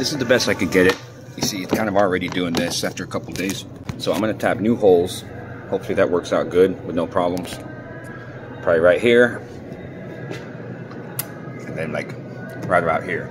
this is the best I could get it. You see, it's kind of already doing this after a couple days. So I'm gonna tap new holes. Hopefully that works out good with no problems. Probably right here. And then like right about here.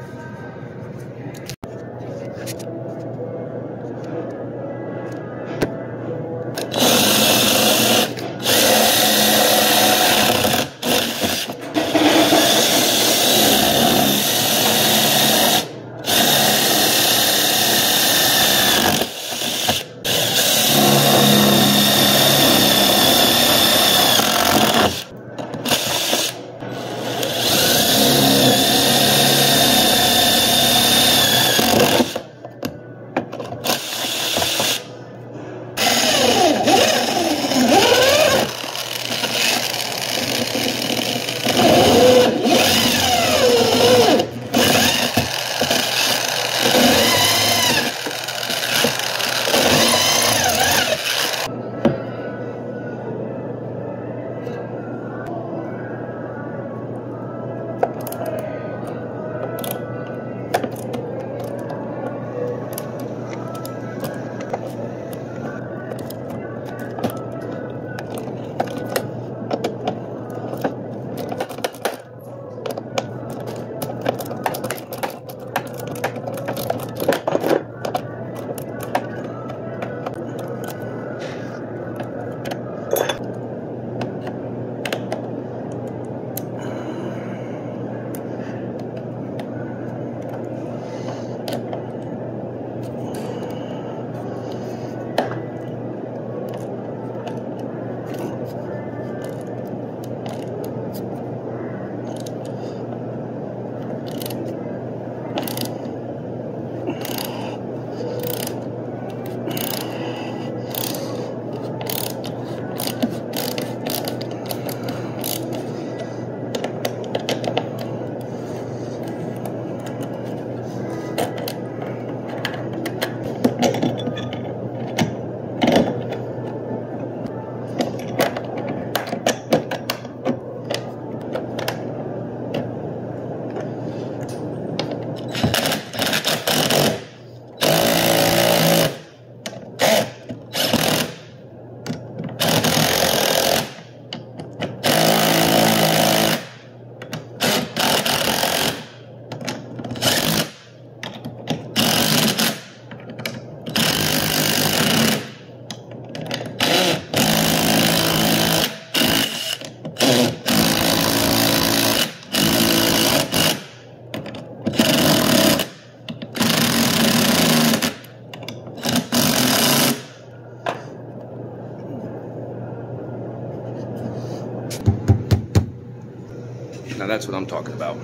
Now that's what I'm talking about.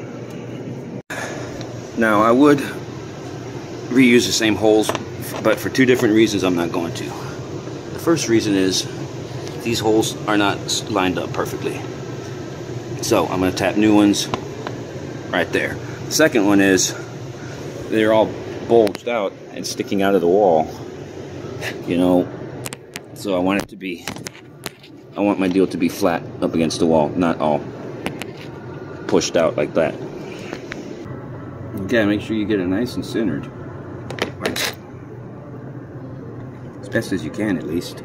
Now I would reuse the same holes, but for two different reasons I'm not going to. The first reason is these holes are not lined up perfectly. So I'm gonna tap new ones right there. The second one is they're all bulged out and sticking out of the wall. You know, so I want it to be, I want my deal to be flat up against the wall, not all pushed out like that. Okay, make sure you get it nice and centered. As best as you can, at least.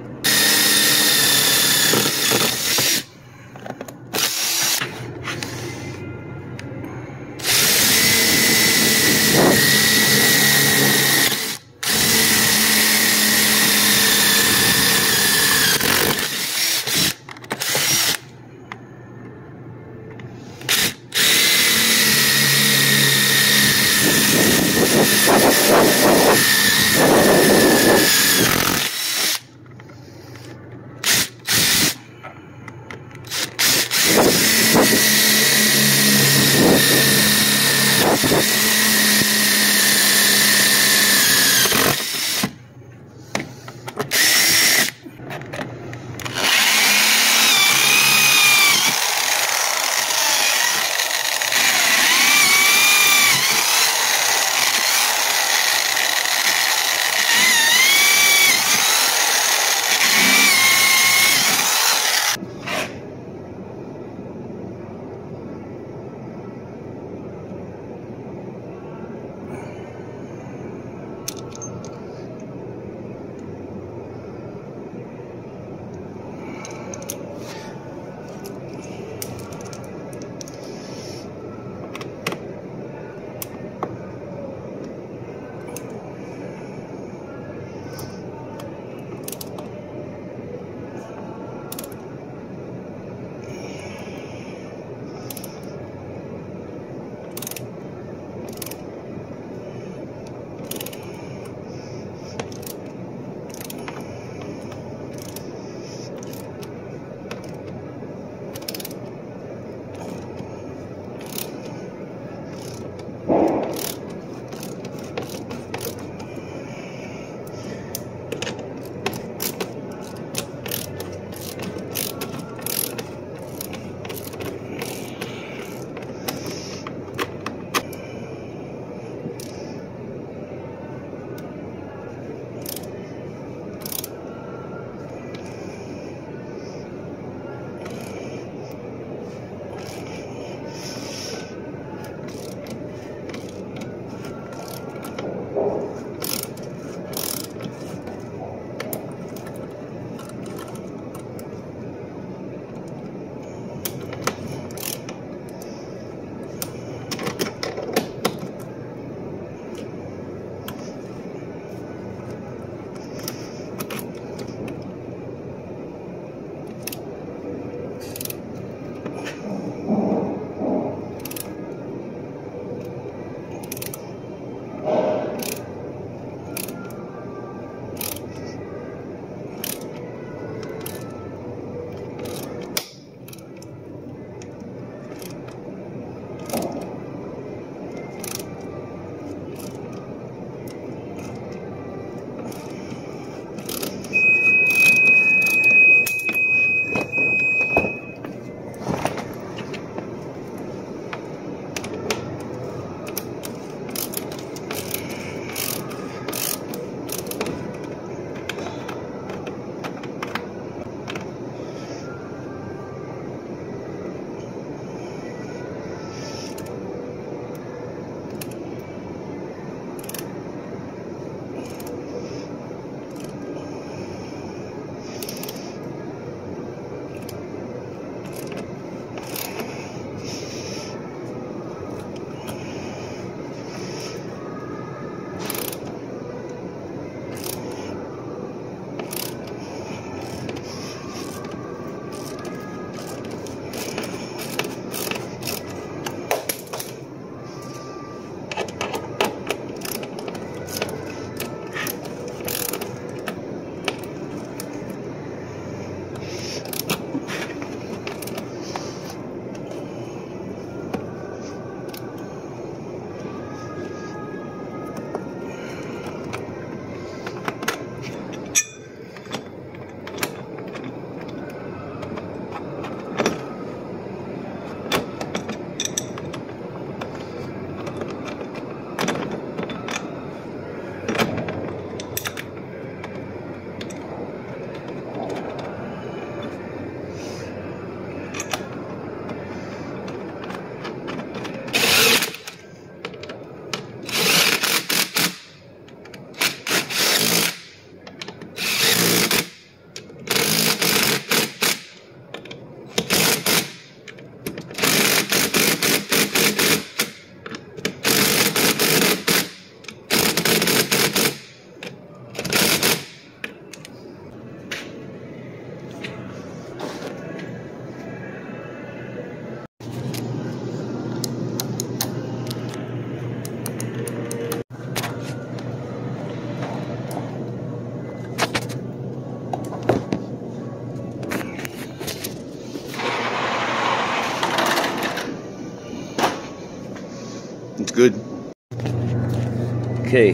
Okay,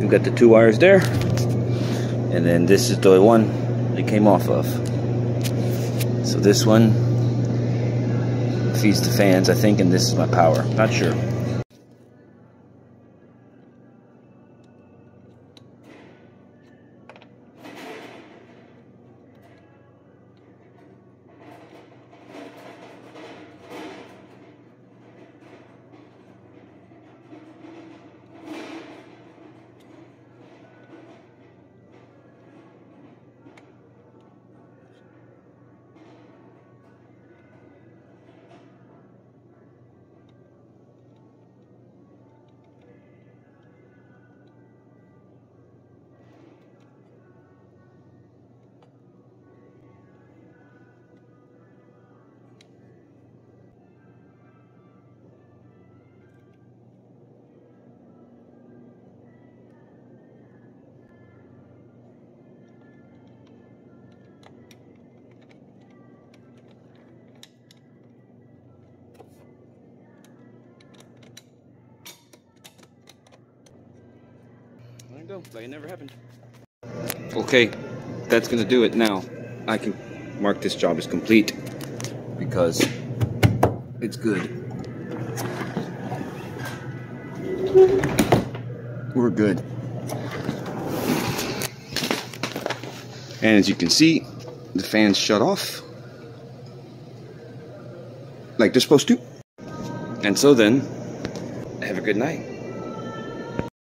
we've got the two wires there, and then this is the one it came off of. So this one feeds the fans, I think, and this is my power. Not sure. Like it never happened. Okay, that's gonna do it now. I can mark this job as complete because it's good. We're good. And as you can see, the fans shut off like they're supposed to. And so then, have a good night.